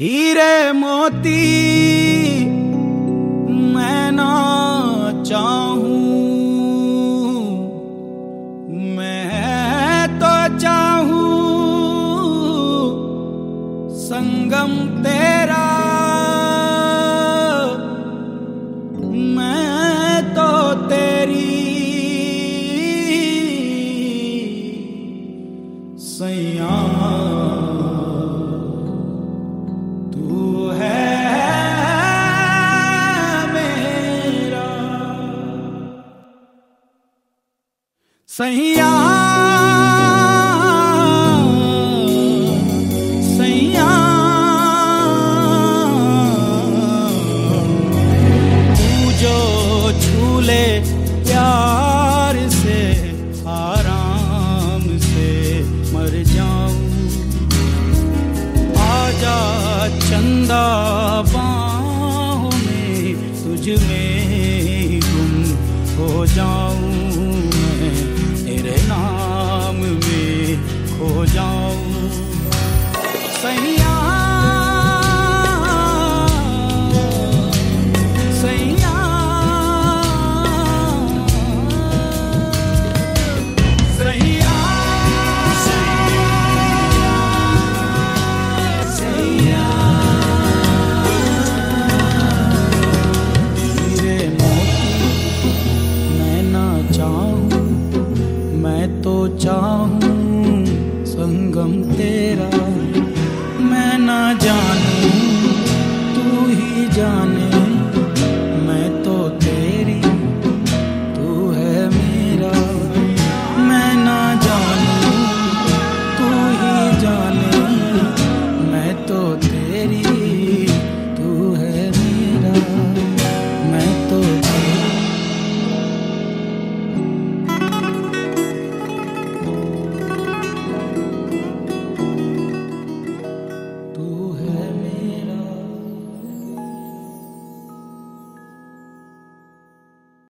हीरे मोती मैं ना चाहूँ। मैं तो चाहूँ संगम तेरा। मैं तो तेरी सैया। सैया। सैया। तू जो झूले प्यार से, आराम से मर जाऊँ। आजा चंदा बाहों में तुझ में गुम हो जाऊँ। चाहूँ, मैं तो चाहूँ संगम तेरा। मैं ना जानू, तू ही जाने, मैं तो तेरी, तू है मेरा। मैं ना जानू, तू ही जाने, मैं तो